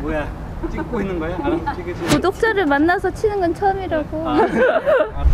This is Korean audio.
뭐야? 찍고 있는 거야? 어, 알아서 찍으지. 구독자를 만나서 치는 건 처음이라고. 아, 네. 아,